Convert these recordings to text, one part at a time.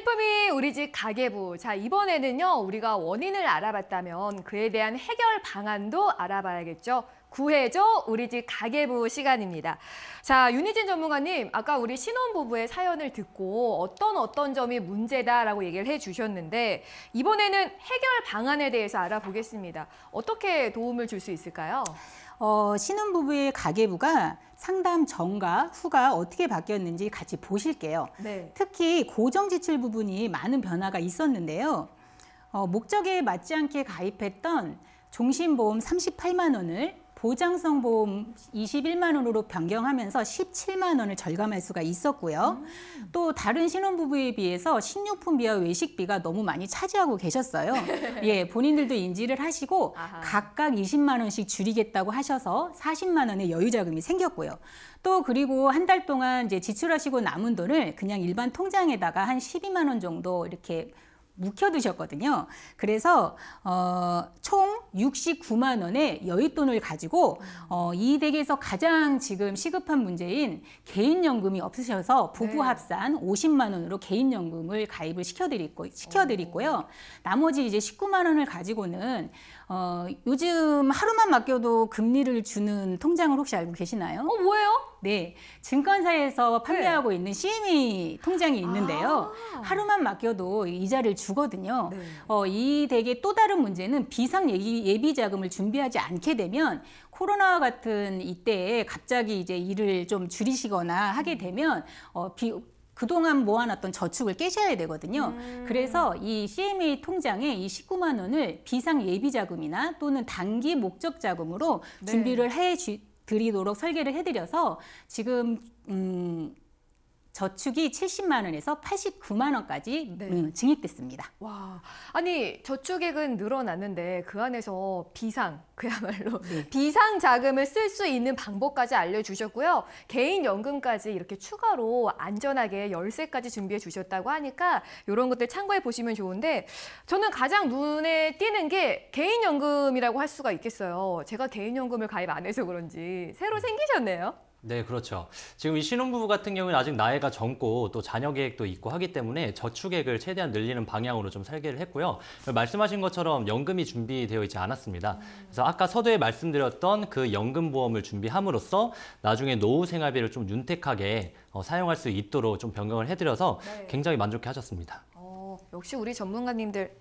일품이 우리 집 가계부. 자, 이번에는요, 우리가 원인을 알아봤다면 그에 대한 해결 방안도 알아봐야겠죠. 구해줘 우리 집 가계부 시간입니다. 자, 윤희진 전문가님, 아까 우리 신혼부부의 사연을 듣고 어떤 어떤 점이 문제다라고 얘기를 해 주셨는데 이번에는 해결 방안에 대해서 알아보겠습니다. 어떻게 도움을 줄 수 있을까요? 어, 신혼부부의 가계부가 상담 전과 후가 어떻게 바뀌었는지 같이 보실게요. 네. 특히 고정 지출 부분이 많은 변화가 있었는데요. 어, 목적에 맞지 않게 가입했던 종신보험 38만 원을 보장성 보험 21만 원으로 변경하면서 17만 원을 절감할 수가 있었고요. 음. 또 다른 신혼부부에 비해서 식료품비와 외식비가 너무 많이 차지하고 계셨어요. 예, 본인들도 인지를 하시고 아하. 각각 20만 원씩 줄이겠다고 하셔서 40만 원의 여유 자금이 생겼고요. 또 그리고 한 달 동안 이제 지출하시고 남은 돈을 그냥 일반 통장에다가 한 12만 원 정도 이렇게 묵혀두셨거든요. 그래서 어, 총 69만 원의 여윳돈을 가지고 어, 이 댁에서 가장 지금 시급한 문제인 개인연금이 없으셔서 부부 네. 합산 50만 원으로 개인연금을 가입을 시켜드리고 시켜드리고요. 나머지 이제 19만 원을 가지고는 어, 요즘 하루만 맡겨도 금리를 주는 통장을 혹시 알고 계시나요? 어, 뭐예요? 네. 증권사에서 판매하고 네. 있는 CME 통장이 있는데요. 아 하루만 맡겨도 이자를 주거든요. 네. 어, 이 댁의 또 다른 문제는 비상 예비, 예비 자금을 준비하지 않게 되면 코로나와 같은 이때에 갑자기 이제 일을 좀 줄이시거나 하게 되면 어, 비, 그동안 모아놨던 저축을 깨셔야 되거든요. 음. 그래서 이 CMA 통장에 이 19만 원을 비상 예비 자금이나 또는 단기 목적 자금으로 네. 준비를 해 드리도록 설계를 해드려서 지금 음, 저축이 70만 원에서 89만 원까지 네. 음, 증액됐습니다. 와, 아니 저축액은 늘어났는데 그 안에서 비상 그야말로 네. 비상 자금을 쓸 수 있는 방법까지 알려주셨고요. 개인 연금까지 이렇게 추가로 안전하게 열쇠까지 준비해 주셨다고 하니까 이런 것들 참고해 보시면 좋은데 저는 가장 눈에 띄는 게 개인 연금이라고 할 수가 있겠어요. 제가 개인 연금을 가입 안 해서 그런지 새로 생기셨네요. 네, 그렇죠. 지금 이 신혼부부 같은 경우는 아직 나이가 젊고 또 자녀 계획도 있고 하기 때문에 저축액을 최대한 늘리는 방향으로 좀 설계를 했고요. 말씀하신 것처럼 연금이 준비되어 있지 않았습니다. 그래서 아까 서두에 말씀드렸던 그 연금보험을 준비함으로써 나중에 노후 생활비를 좀 윤택하게 어, 사용할 수 있도록 좀 변경을 해드려서 네. 굉장히 만족해 하셨습니다. 어, 역시 우리 전문가님들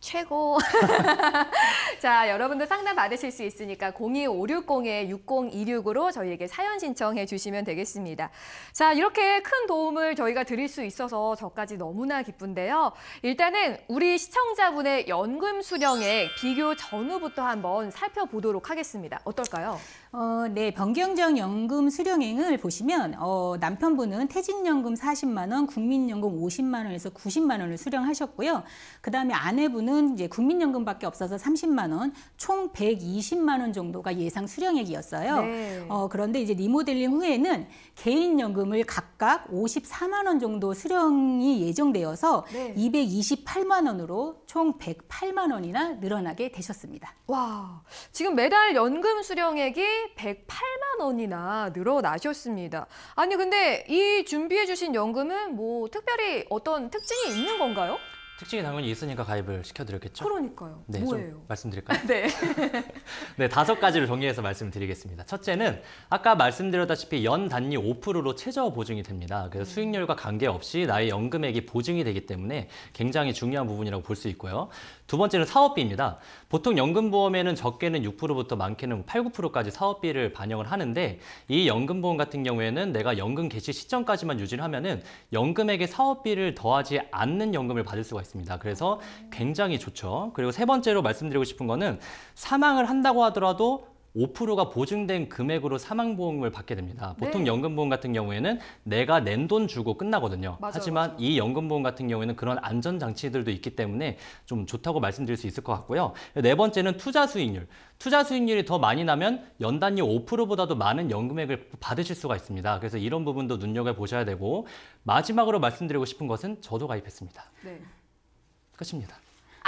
최고. 자, 여러분도 상담 받으실 수 있으니까 02560-6026으로 저희에게 사연 신청해 주시면 되겠습니다. 자, 이렇게 큰 도움을 저희가 드릴 수 있어서 저까지 너무나 기쁜데요. 일단은 우리 시청자분의 연금 수령액 비교 전후부터 한번 살펴보도록 하겠습니다. 어떨까요? 어, 네, 변경정 연금 수령액을 보시면 어, 남편분은 퇴직연금 40만 원, 국민연금 50만 원에서 90만 원을 수령하셨고요. 그다음에 아내분은 이제 국민연금밖에 없어서 30만 원, 총 120만 원 정도가 예상 수령액이었어요. 네. 어, 그런데 이제 리모델링 후에는 개인연금을 각각 54만 원 정도 수령이 예정되어서 네. 228만 원으로 총 108만 원이나 늘어나게 되셨습니다. 와, 지금 매달 연금 수령액이 108만 원이나 늘어나셨습니다. 아니 근데 이 준비해 주신 연금은 뭐 특별히 어떤 특징이 있는 건가요? 특징이 당연히 있으니까 가입을 시켜드렸겠죠. 그러니까요. 네, 뭐예요? 말씀드릴까요? 네. 네, 다섯 가지를 정리해서 말씀드리겠습니다. 첫째는 아까 말씀드렸다시피 연 단위 5%로 최저 보증이 됩니다. 그래서 음. 수익률과 관계없이 나의 연금액이 보증이 되기 때문에 굉장히 중요한 부분이라고 볼 수 있고요. 두 번째는 사업비입니다. 보통 연금보험에는 적게는 6%부터 많게는 8, 9%까지 사업비를 반영을 하는데 이 연금보험 같은 경우에는 내가 연금 개시 시점까지만 유지를 하면은 연금액의 사업비를 더하지 않는 연금을 받을 수가 있습니다. 있습니다. 그래서 굉장히 좋죠. 그리고 세 번째로 말씀드리고 싶은 거는 사망을 한다고 하더라도 5%가 보증된 금액으로 사망보험을 받게 됩니다. 보통 네. 연금보험 같은 경우에는 내가 낸 돈 주고 끝나거든요. 맞아요, 하지만 맞아요. 이 연금보험 같은 경우에는 그런 안전장치들도 있기 때문에 좀 좋다고 말씀드릴 수 있을 것 같고요. 네 번째는 투자 수익률. 투자 수익률이 더 많이 나면 연단위 5%보다도 많은 연금액을 받으실 수가 있습니다. 그래서 이런 부분도 눈여겨보셔야 되고 마지막으로 말씀드리고 싶은 것은 저도 가입했습니다. 네. 끝입니다.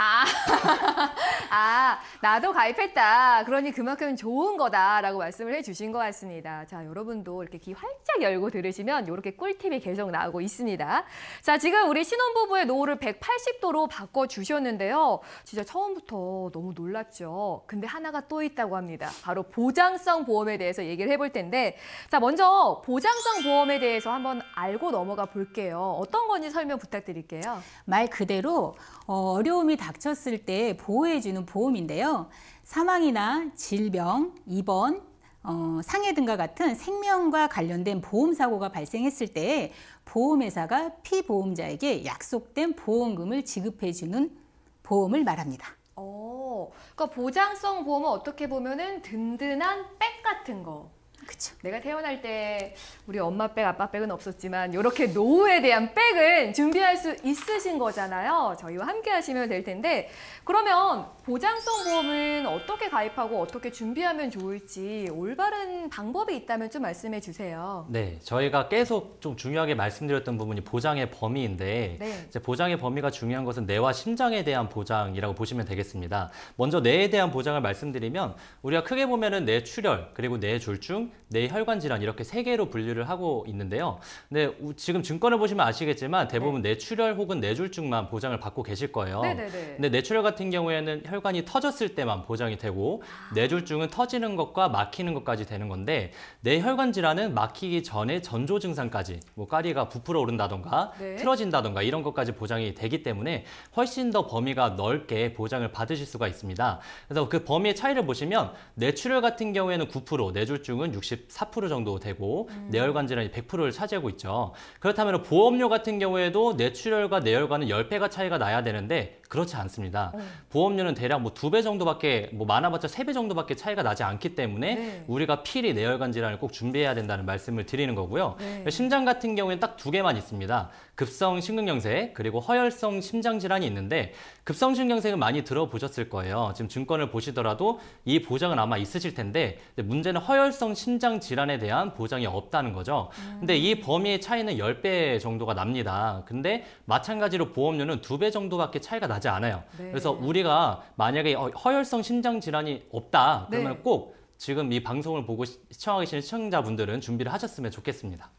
아, 아, 나도 가입했다. 그러니 그만큼 좋은 거다라고 말씀을 해주신 것 같습니다. 자, 여러분도 이렇게 귀 활짝 열고 들으시면 이렇게 꿀팁이 계속 나오고 있습니다. 자, 지금 우리 신혼부부의 노후를 180도로 바꿔주셨는데요. 진짜 처음부터 너무 놀랐죠. 근데 하나가 또 있다고 합니다. 바로 보장성 보험에 대해서 얘기를 해볼 텐데, 자, 먼저 보장성 보험에 대해서 한번 알고 넘어가 볼게요. 어떤 건지 설명 부탁드릴게요. 말 그대로 어, 어려움이 닥쳤을 때 보호해주는 보험인데요. 사망이나 질병, 입원, 어, 상해 등과 같은 생명과 관련된 보험 사고가 발생했을 때 보험회사가 피보험자에게 약속된 보험금을 지급해주는 보험을 말합니다. 어, 그러니까 보장성 보험은 어떻게 보면은 든든한 백 같은 거. 그렇죠. 내가 태어날 때 우리 엄마 백, 아빠 백은 없었지만 이렇게 노후에 대한 백은 준비할 수 있으신 거잖아요. 저희와 함께 하시면 될 텐데 그러면 보장성 보험은 어떻게 가입하고 어떻게 준비하면 좋을지 올바른 방법이 있다면 좀 말씀해 주세요. 네, 저희가 계속 좀 중요하게 말씀드렸던 부분이 보장의 범위인데 네. 이제 보장의 범위가 중요한 것은 뇌와 심장에 대한 보장이라고 보시면 되겠습니다. 먼저 뇌에 대한 보장을 말씀드리면 우리가 크게 보면은 뇌 출혈 그리고 뇌 졸중, 뇌혈관 질환 이렇게 세 개로 분류를 하고 있는데요. 근데 우- 지금 증권을 보시면 아시겠지만 대부분 뇌출혈 혹은 뇌졸중만 보장을 받고 계실 거예요. 네. 네네네. 근데 뇌출혈 같은 경우에는 혈관이 터졌을 때만 보장이 되고 뇌졸중은 터지는 것과 막히는 것까지 되는 건데 뇌혈관 질환은 막히기 전에 전조 증상까지 뭐 까리가 부풀어 오른다던가 네. 틀어진다던가 이런 것까지 보장이 되기 때문에 훨씬 더 범위가 넓게 보장을 받으실 수가 있습니다. 그래서 그 범위의 차이를 보시면 뇌출혈 같은 경우에는 9%, 뇌졸중은 64% 정도 되고 뇌혈관 질환이 100%를 차지하고 있죠. 그렇다면 보험료 같은 경우에도 뇌출혈과 뇌혈관은 10배가 차이가 나야 되는데 그렇지 않습니다. 어. 보험료는 대략 뭐 두 배 정도밖에 뭐 많아봤자 세 배 정도밖에 차이가 나지 않기 때문에 네. 우리가 필히 뇌혈관 질환을 꼭 준비해야 된다는 말씀을 드리는 거고요. 네. 심장 같은 경우에는 딱 두 개만 있습니다. 급성 심근경색 그리고 허혈성 심장 질환이 있는데 급성 심근경색은 많이 들어보셨을 거예요. 지금 증권을 보시더라도 이 보장은 아마 있으실 텐데 문제는 허혈성 심장 질환에 대한 보장이 없다는 거죠. 근데 이 범위의 차이는 10배 정도가 납니다. 근데 마찬가지로 보험료는 두 배 정도밖에 차이가 나지 않아요. 네. 그래서 우리가 만약에 허- 허혈성 심장 질환이 없다 그러면 네. 꼭 지금 이 방송을 보고 시- 시청하고 계시는 시청자분들은 준비를 하셨으면 좋겠습니다.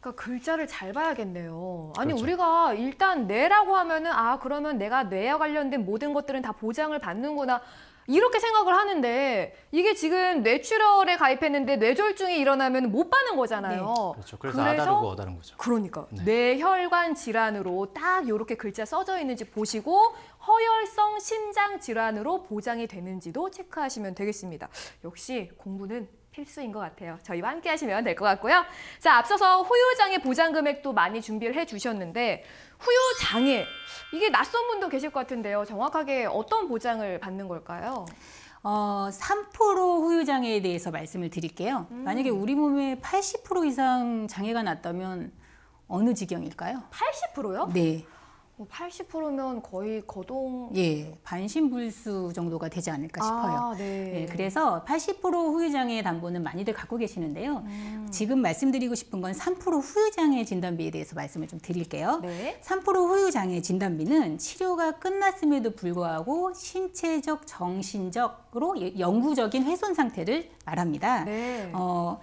그러니까 글자를 잘 봐야겠네요. 아니 그렇죠. 우리가 일단 뇌라고 하면은 아 그러면 내가 뇌와 관련된 모든 것들은 다 보장을 받는구나 이렇게 생각을 하는데 이게 지금 뇌출혈에 가입했는데 뇌졸중이 일어나면 못 받는 거잖아요. 그렇죠. 그래서, 아다르고 어다른 거죠. 그러니까 네. 뇌혈관 질환으로 딱 이렇게 글자 써져 있는지 보시고 허혈성 심장 질환으로 보장이 되는지도 체크하시면 되겠습니다. 역시 공부는 필수인 것 같아요. 저희와 함께 하시면 될 것 같고요. 자, 앞서서 후유장애 보장 금액도 많이 준비를 해 주셨는데 후유장애 이게 낯선 분도 계실 것 같은데요. 정확하게 어떤 보장을 받는 걸까요? 어, 3% 후유 장애에 대해서 말씀을 드릴게요. 만약에 우리 몸에 80% 이상 장애가 났다면 어느 지경일까요? 80%요? 네. 80%면 거의 거동 예, 반신불수 정도가 되지 않을까 싶어요. 아, 네. 예, 그래서 80% 후유장애 담보는 많이들 갖고 계시는데요. 음. 지금 말씀드리고 싶은 건 3% 후유장애 진단비에 대해서 말씀을 좀 드릴게요. 네. 3% 후유장애 진단비는 치료가 끝났음에도 불구하고 신체적, 정신적으로 예- 영구적인 훼손 상태를 말합니다. 네. 어,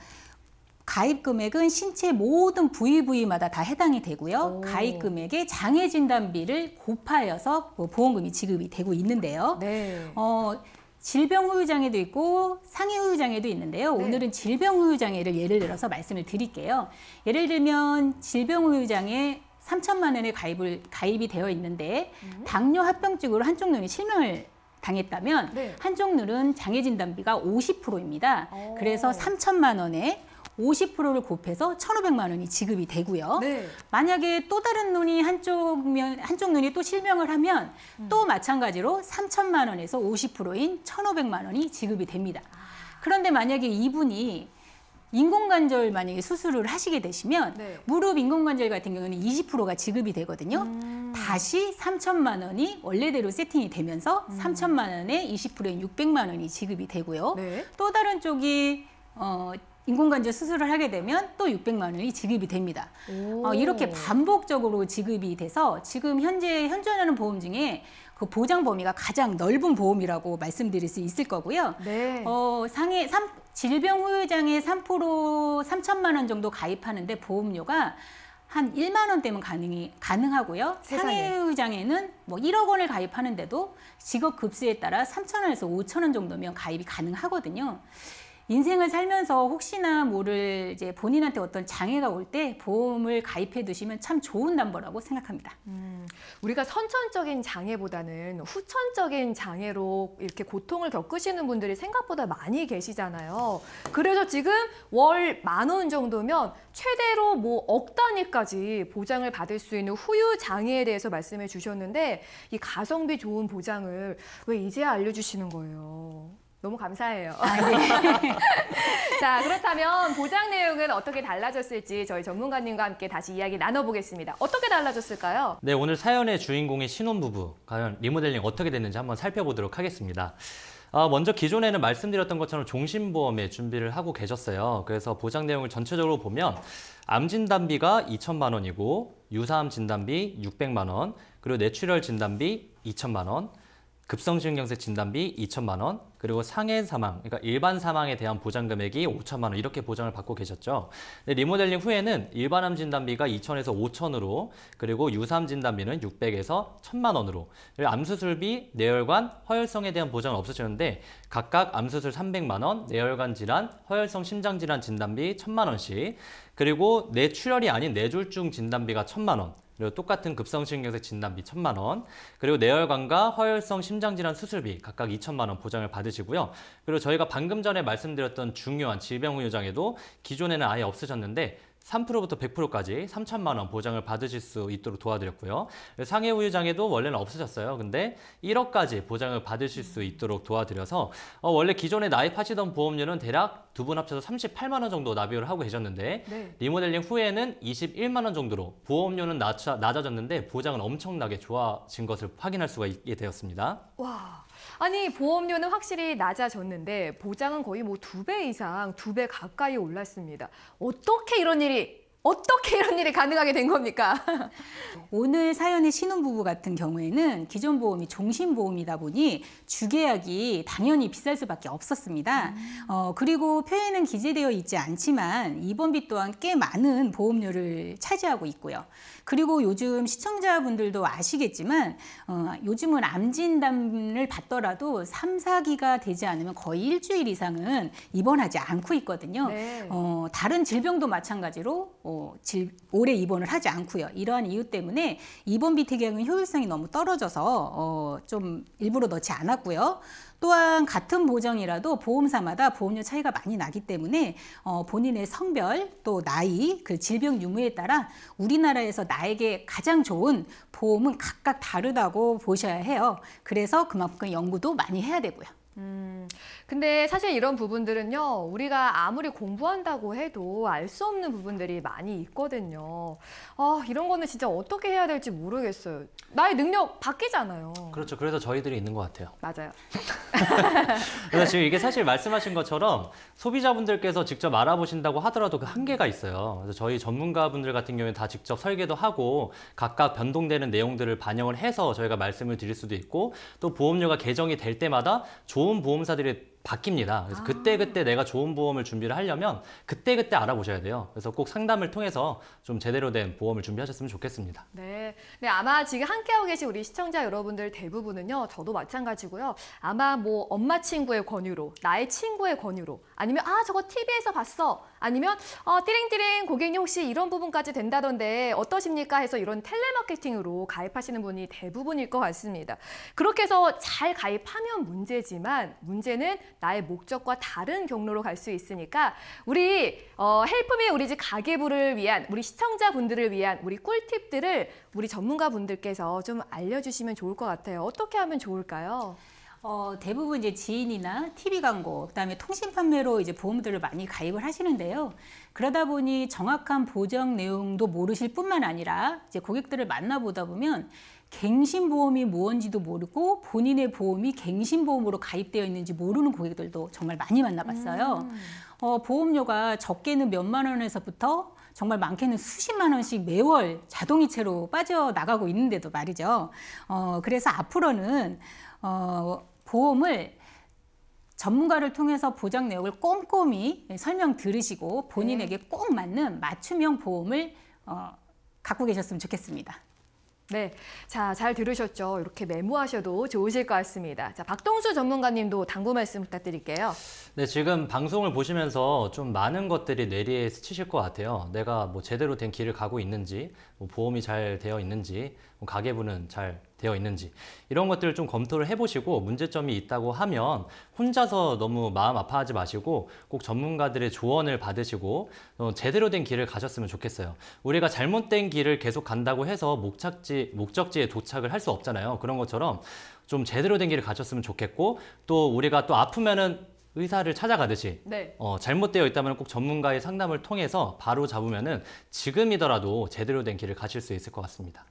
가입 금액은 신체 모든 부위 부위마다 다 해당이 되고요. 오. 가입 금액에 장애 진단비를 곱하여서 뭐 보험금이 지급이 되고 있는데요. 네. 어, 질병 후유 장애도 있고 상해 후유 장애도 있는데요. 네. 오늘은 질병 후유 장애를 예를 들어서 말씀을 드릴게요. 예를 들면 질병 후유 장애 3천만 원에 가입을 가입이 되어 있는데 음. 당뇨 합병증으로 한쪽 눈이 실명을 당했다면 네. 한쪽 눈은 장애 진단비가 50%입니다. 오. 그래서 3천만 원에 50%를 곱해서 1,500만 원이 지급이 되고요. 네. 만약에 또 다른 눈이 한쪽 면 한쪽 눈이 또 실명을 하면 또 마찬가지로 3천만 원에서 50%인 1,500만 원이 지급이 됩니다. 그런데 만약에 이분이 인공관절 만약에 수술을 하시게 되시면 네. 무릎 인공관절 같은 경우는 20%가 지급이 되거든요. 음. 다시 3천만 원이 원래대로 세팅이 되면서 3천만 원에 20%인 600만 원이 지급이 되고요. 네. 또 다른 쪽이 어, 인공관절 수술을 하게 되면 또 600만 원이 지급이 됩니다. 오. 어, 이렇게 반복적으로 지급이 돼서 지금 현재 현존하는 보험 중에 그 보장 범위가 가장 넓은 보험이라고 말씀드릴 수 있을 거고요. 네. 어, 상해 삼, 질병 후유장에 3% 3천만 원 정도 가입하는데 보험료가 한 1만 원대면 가능이 가능하고요. 상해 후유장에는 뭐 1억 원을 가입하는데도 직업 급수에 따라 3천 원에서 5천 원 정도면 가입이 가능하거든요. 인생을 살면서 혹시나 모를 이제 본인한테 어떤 장애가 올 때 보험을 가입해 두시면 참 좋은 담보라고 생각합니다. 음, 우리가 선천적인 장애보다는 후천적인 장애로 이렇게 고통을 겪으시는 분들이 생각보다 많이 계시잖아요. 그래서 지금 월 만 원 정도면 최대로 뭐 억 단위까지 보장을 받을 수 있는 후유 장애에 대해서 말씀해 주셨는데 이 가성비 좋은 보장을 왜 이제야 알려주시는 거예요? 너무 감사해요. 자, 그렇다면 보장 내용은 어떻게 달라졌을지 저희 전문가님과 함께 다시 이야기 나눠보겠습니다. 어떻게 달라졌을까요? 네, 오늘 사연의 주인공의 신혼부부 과연 리모델링 어떻게 됐는지 한번 살펴보도록 하겠습니다. 아, 먼저 기존에는 말씀드렸던 것처럼 종신보험에 준비를 하고 계셨어요. 그래서 보장 내용을 전체적으로 보면 암 진단비가 2천만 원이고 유사암 진단비 600만 원, 그리고 뇌출혈 진단비 2천만 원, 급성심근경색 진단비 2천만 원, 그리고 상해 사망, 그러니까 일반 사망에 대한 보장 금액이 5천만 원 이렇게 보장을 받고 계셨죠. 근데 리모델링 후에는 일반암 진단비가 2천에서 5천으로, 그리고 유사암 진단비는 600에서 1천만 원으로, 그리고 암수술비, 뇌혈관, 허혈성에 대한 보장은 없어지는데 각각 암 수술 300만 원, 뇌혈관 질환, 허혈성 심장 질환 진단비 1천만 원씩, 그리고 뇌출혈이 아닌 뇌졸중 진단비가 1천만 원. 그리고 똑같은 급성심근경색 진단비 1천만 원, 그리고 뇌혈관과 허혈성 심장질환 수술비 각각 2천만 원 보장을 받으시고요. 그리고 저희가 방금 전에 말씀드렸던 중요한 질병 후유장애도 기존에는 아예 없으셨는데 3%부터 100%까지 3천만 원 보장을 받으실 수 있도록 도와드렸고요. 상해 후유장애도 원래는 없으셨어요. 근데 1억까지 보장을 받으실 수 있도록 도와드려서 어, 원래 기존에 나입하시던 보험료는 대략 두 분 합쳐서 38만 원 정도 납입을 하고 계셨는데 네. 리모델링 후에는 21만 원 정도로 보험료는 낮아, 낮아졌는데 보장은 엄청나게 좋아진 것을 확인할 수가 있게 되었습니다. 와. 아니 보험료는 확실히 낮아졌는데 보장은 거의 뭐 두 배 이상 두 배 가까이 올랐습니다. 어떻게 이런 일이 어떻게 이런 일이 가능하게 된 겁니까? 오늘 사연의 신혼부부 같은 경우에는 기존 보험이 종신보험이다 보니 주계약이 당연히 비쌀 수밖에 없었습니다. 어, 그리고 표에는 기재되어 있지 않지만 입원비 또한 꽤 많은 보험료를 차지하고 있고요. 그리고 요즘 시청자분들도 아시겠지만 어, 요즘은 암 진단을 받더라도 3, 4기가 되지 않으면 거의 일주일 이상은 입원하지 않고 있거든요. 네. 어, 다른 질병도 마찬가지로 어, 질, 오래 입원을 하지 않고요. 이러한 이유 때문에 입원비 특약은 효율성이 너무 떨어져서 어, 좀 일부러 넣지 않았고요. 또한 같은 보정이라도 보험사마다 보험료 차이가 많이 나기 때문에 어, 본인의 성별 또 나이 그 질병 유무에 따라 우리나라에서 나에게 가장 좋은 보험은 각각 다르다고 보셔야 해요. 그래서 그만큼 연구도 많이 해야 되고요. 음, 근데 사실 이런 부분들은요, 우리가 아무리 공부한다고 해도 알 수 없는 부분들이 많이 있거든요. 아, 이런 거는 진짜 어떻게 해야 될지 모르겠어요. 나의 능력 바뀌잖아요. 그렇죠. 그래서 저희들이 있는 것 같아요. 맞아요. 그래서 지금 이게 사실 말씀하신 것처럼 소비자분들께서 직접 알아보신다고 하더라도 그 한계가 있어요. 그래서 저희 전문가분들 같은 경우에 다 직접 설계도 하고 각각 변동되는 내용들을 반영을 해서 저희가 말씀을 드릴 수도 있고 또 보험료가 개정이 될 때마다 좋은 보험사들이 바뀝니다. 그래서 아. 그때 그때 내가 좋은 보험을 준비를 하려면 그때 그때 알아보셔야 돼요. 그래서 꼭 상담을 통해서 좀 제대로 된 보험을 준비하셨으면 좋겠습니다. 네. 네, 아마 지금 함께하고 계신 우리 시청자 여러분들 대부분은요, 저도 마찬가지고요. 아마 뭐 엄마 친구의 권유로, 나의 친구의 권유로, 아니면 아, 저거 TV에서 봤어. 아니면 어, 띠링띠링 고객님 혹시 이런 부분까지 된다던데 어떠십니까? 해서 이런 텔레마케팅으로 가입하시는 분이 대부분일 것 같습니다. 그렇게 해서 잘 가입하면 문제지만 문제는 나의 목적과 다른 경로로 갈 수 있으니까 우리 어, 헬프미 우리 집 가계부를 위한 우리 시청자분들을 위한 우리 꿀팁들을 우리 전문가분들께서 좀 알려주시면 좋을 것 같아요. 어떻게 하면 좋을까요? 어, 대부분 이제 지인이나 TV 광고, 그다음에 통신 판매로 이제 보험들을 많이 가입을 하시는데요. 그러다 보니 정확한 보정 내용도 모르실 뿐만 아니라 이제 고객들을 만나보다 보면 갱신보험이 무언지도 모르고 본인의 보험이 갱신보험으로 가입되어 있는지 모르는 고객들도 정말 많이 만나봤어요. 어, 보험료가 적게는 몇만 원에서부터 정말 많게는 수십만 원씩 매월 자동이체로 빠져나가고 있는데도 말이죠. 어, 그래서 앞으로는 어, 보험을 전문가를 통해서 보장 내역을 꼼꼼히 설명 들으시고 본인에게 꼭 맞는 맞춤형 보험을 어, 갖고 계셨으면 좋겠습니다. 네, 자, 잘 들으셨죠? 이렇게 메모하셔도 좋으실 것 같습니다. 자, 박동수 전문가님도 당부 말씀 부탁드릴게요. 네, 지금 방송을 보시면서 좀 많은 것들이 뇌리에 스치실 것 같아요. 내가 뭐 제대로 된 길을 가고 있는지, 뭐 보험이 잘 되어 있는지, 뭐 가계부는 잘 되어 있는지 이런 것들을 좀 검토를 해보시고 문제점이 있다고 하면 혼자서 너무 마음 아파하지 마시고 꼭 전문가들의 조언을 받으시고 어, 제대로 된 길을 가셨으면 좋겠어요. 우리가 잘못된 길을 계속 간다고 해서 목적지 목적지에 도착을 할 수 없잖아요. 그런 것처럼 좀 제대로 된 길을 가셨으면 좋겠고 또 우리가 또 아프면은 의사를 찾아가듯이 네. 어, 잘못되어 있다면 꼭 전문가의 상담을 통해서 바로 잡으면은 지금이더라도 제대로 된 길을 가실 수 있을 것 같습니다.